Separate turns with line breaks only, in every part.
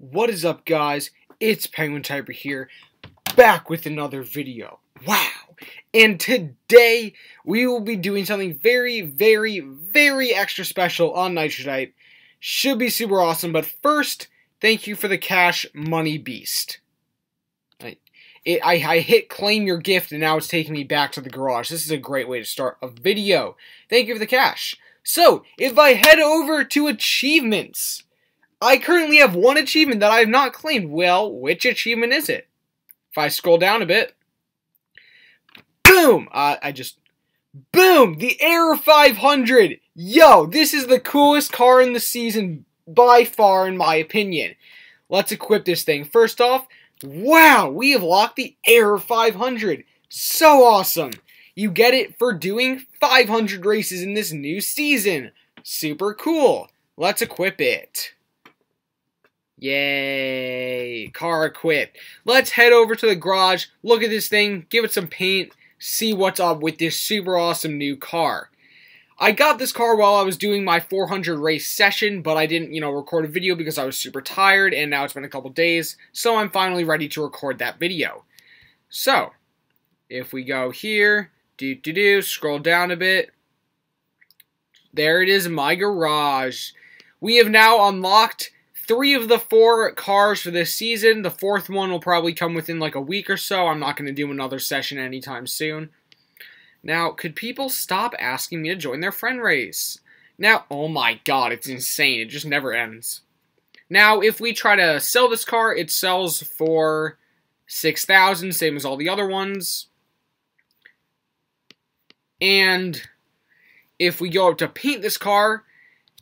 What is up guys? It's Penguin Typer here, back with another video. Wow! And today, we will be doing something very, very, very extra special on Nitro Type. Should be super awesome, but first, thank you for the cash money beast. I, it, I, I hit claim your gift and now it's taking me back to the garage. This is a great way to start a video. Thank you for the cash. So, if I head over to achievements, I currently have one achievement that I have not claimed. Well, which achievement is it? If I scroll down a bit, boom! Uh, I just, boom! The Error 500! Yo, this is the coolest car in the season by far, in my opinion. Let's equip this thing. First off, wow, we have locked the Error 500. So awesome! You get it for doing 500 races in this new season. Super cool. Let's equip it. Yay! Car equipped. Let's head over to the garage, look at this thing, give it some paint, see what's up with this super awesome new car. I got this car while I was doing my 400 race session, but I didn't, you know, record a video because I was super tired, and now it's been a couple days, so I'm finally ready to record that video. So, if we go here, do do do, scroll down a bit, there it is, my garage. We have now unlocked three of the four cars for this season. The fourth one will probably come within like a week or so. I'm not going to do another session anytime soon. Now, could people stop asking me to join their friend race? Now, oh my god, it's insane. It just never ends. Now, if we try to sell this car, it sells for 6000 same as all the other ones. And if we go up to paint this car,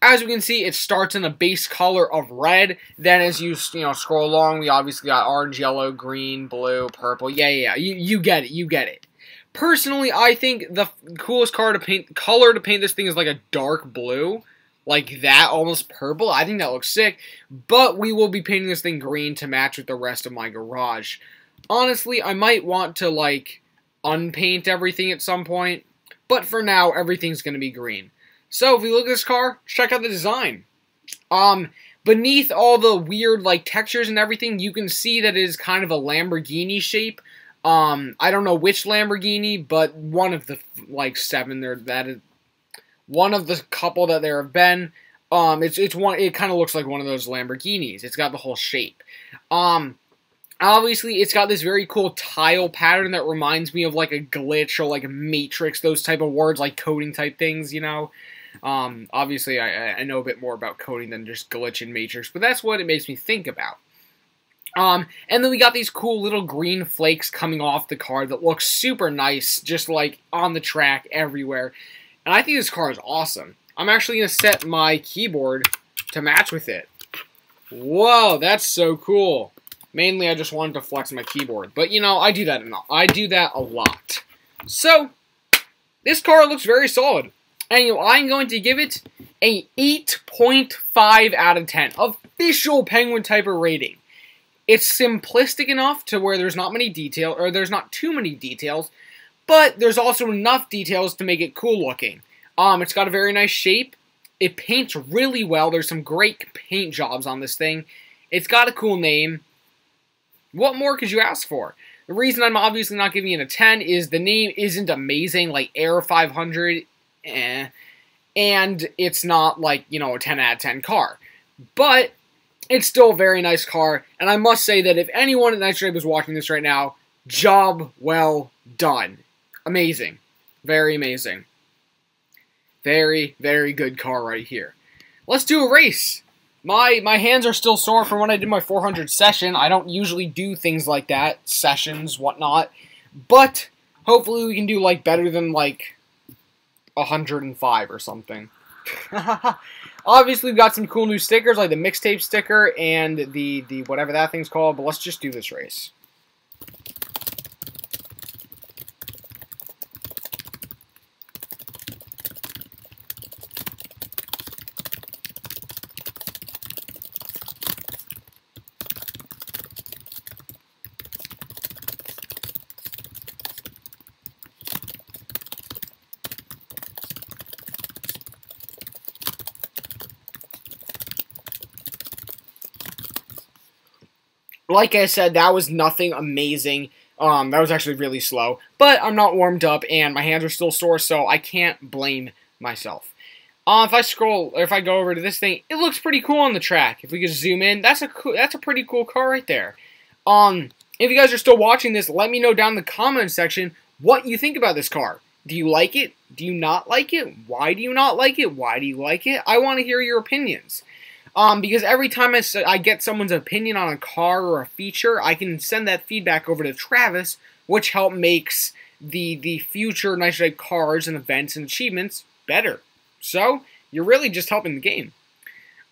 as we can see, it starts in a base color of red. Then as you, you know, scroll along, we obviously got orange, yellow, green, blue, purple. Yeah, yeah, yeah. You, you get it. You get it. Personally, I think the coolest car to paint, color to paint this thing is like a dark blue. Like that, almost purple. I think that looks sick. But we will be painting this thing green to match with the rest of my garage. Honestly, I might want to, like, unpaint everything at some point. But for now, everything's going to be green. So if we look at this car, check out the design. Um, beneath all the weird like textures and everything, you can see that it is kind of a Lamborghini shape. Um, I don't know which Lamborghini, but one of the like seven there that is one of the couple that there have been. Um, it's it's one. It kind of looks like one of those Lamborghinis. It's got the whole shape. Um, obviously, it's got this very cool tile pattern that reminds me of like a glitch or like a matrix. Those type of words, like coding type things, you know. Um, obviously, I, I know a bit more about coding than just glitch and matrix, but that's what it makes me think about. Um, and then we got these cool little green flakes coming off the car that looks super nice, just like on the track everywhere. And I think this car is awesome. I'm actually going to set my keyboard to match with it. Whoa, that's so cool. Mainly, I just wanted to flex my keyboard. But, you know, I do that. I do that a lot. So, this car looks very solid. I'm going to give it a 8.5 out of 10. Official Penguin Typer rating. It's simplistic enough to where there's not many detail, or there's not too many details, but there's also enough details to make it cool looking. Um, it's got a very nice shape. It paints really well. There's some great paint jobs on this thing. It's got a cool name. What more could you ask for? The reason I'm obviously not giving it a 10 is the name isn't amazing, like Error 500 eh. And it's not like, you know, a 10 out of 10 car. But it's still a very nice car. And I must say that if anyone at Nitro Type is watching this right now, job well done. Amazing. Very amazing. Very, very good car right here. Let's do a race. My my hands are still sore from when I did my 400 session. I don't usually do things like that, sessions, whatnot. But hopefully we can do like better than like 105 or something. Obviously, we've got some cool new stickers, like the mixtape sticker and the, the whatever that thing's called, but let's just do this race. Like I said, that was nothing amazing. Um, that was actually really slow, but I'm not warmed up and my hands are still sore, so I can't blame myself. Uh, if I scroll, or if I go over to this thing, it looks pretty cool on the track. If we could zoom in, that's a cool, that's a pretty cool car right there. Um, if you guys are still watching this, let me know down in the comment section what you think about this car. Do you like it? Do you not like it? Why do you not like it? Why do you like it? I want to hear your opinions. Um, because every time I, I get someone's opinion on a car or a feature, I can send that feedback over to Travis, which help makes the the future Nitro cars and events and achievements better. So you're really just helping the game.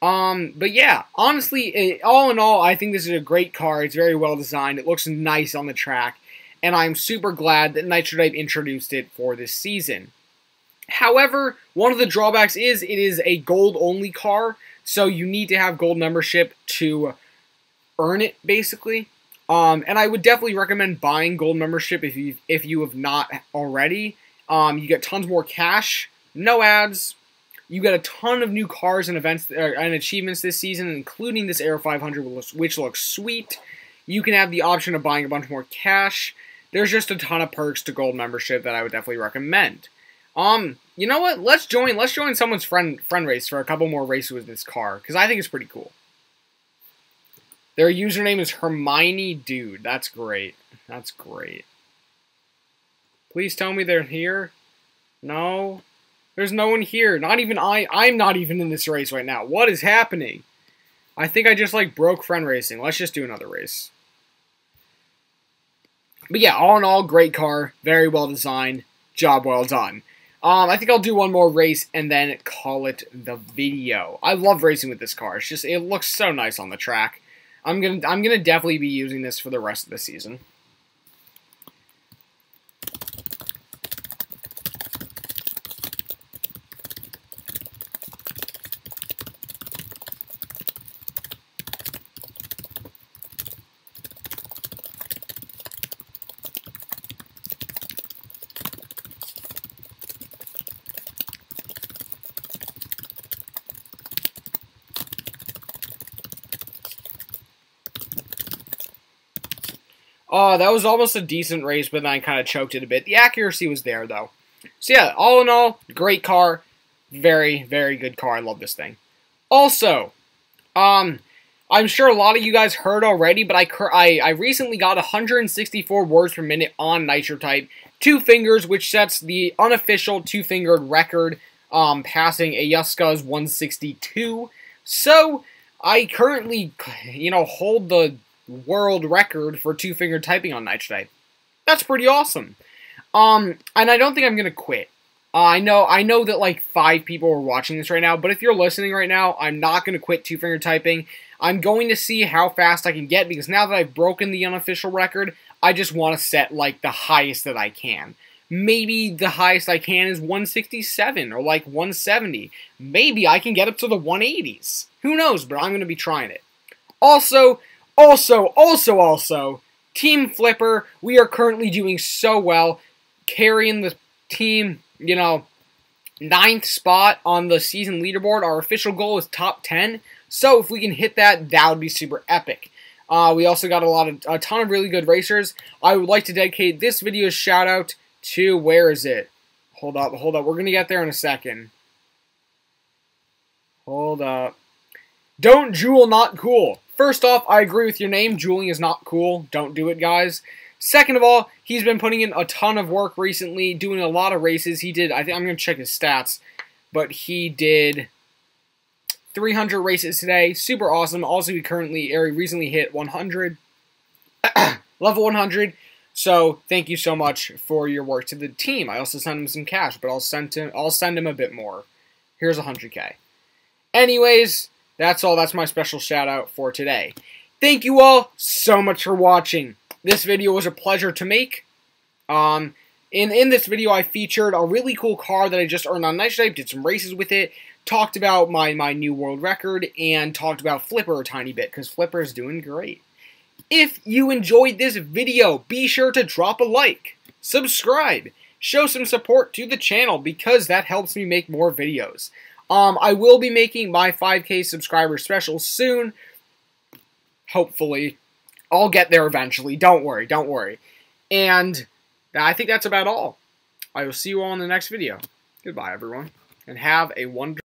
Um, but yeah, honestly, it, all in all, I think this is a great car. It's very well designed. It looks nice on the track, and I'm super glad that Nitrotype introduced it for this season. However, one of the drawbacks is it is a gold only car, so you need to have gold membership to earn it, basically. Um, and I would definitely recommend buying gold membership if you if you have not already. Um, you get tons more cash, no ads. You get a ton of new cars and events uh, and achievements this season, including this Error 500, which looks sweet. You can have the option of buying a bunch more cash. There's just a ton of perks to gold membership that I would definitely recommend. Um, you know what? Let's join. Let's join someone's friend friend race for a couple more races with this car because I think it's pretty cool. Their username is Hermione Dude. That's great. That's great. Please tell me they're here. No, there's no one here. Not even I. I'm not even in this race right now. What is happening? I think I just like broke friend racing. Let's just do another race. But yeah, all in all, great car. Very well designed. Job well done. Um, I think I'll do one more race and then call it the video. I love racing with this car. It's just it looks so nice on the track. I'm gonna I'm gonna definitely be using this for the rest of the season. Oh, that was almost a decent race, but then I kind of choked it a bit. The accuracy was there, though. So yeah, all in all, great car. Very, very good car. I love this thing. Also, um, I'm sure a lot of you guys heard already, but I, I, I recently got 164 words per minute on Nitro Type. Two fingers, which sets the unofficial two-fingered record, um, passing Ayuska's 162. So, I currently, you know, hold the world record for two finger typing on Nitro That's pretty awesome. Um, and I don't think I'm gonna quit. Uh, I know, I know that like five people are watching this right now, but if you're listening right now, I'm not gonna quit two finger typing. I'm going to see how fast I can get because now that I've broken the unofficial record, I just want to set like the highest that I can. Maybe the highest I can is 167 or like 170. Maybe I can get up to the 180s. Who knows, but I'm going to be trying it. Also, also, also, also, Team Flipper, we are currently doing so well, carrying the team, you know, ninth spot on the season leaderboard. Our official goal is top 10, so if we can hit that, that would be super epic. Uh, we also got a lot of a ton of really good racers. I would like to dedicate this video's shout out to where is it? Hold up, hold up. We're gonna get there in a second. Hold up. Don't jewel, not cool. First off, I agree with your name. Julian is not cool. Don't do it, guys. Second of all, he's been putting in a ton of work recently, doing a lot of races. He did, I think I'm going to check his stats, but he did 300 races today. Super awesome. Also, he currently, or he recently hit 100, level 100. So thank you so much for your work to the team. I also sent him some cash, but I'll send him, I'll send him a bit more. Here's 100k. Anyways, that's all. That's my special shout out for today. Thank you all so much for watching. This video was a pleasure to make. Um, in, in this video, I featured a really cool car that I just earned on Nitro Type, did some races with it, talked about my, my new world record, and talked about Flipper a tiny bit, because Flipper is doing great. If you enjoyed this video, be sure to drop a like, subscribe, show some support to the channel, because that helps me make more videos. Um, I will be making my 5K subscriber special soon, hopefully. I'll get there eventually. Don't worry, don't worry. And I think that's about all. I will see you all in the next video. Goodbye, everyone. And have a wonderful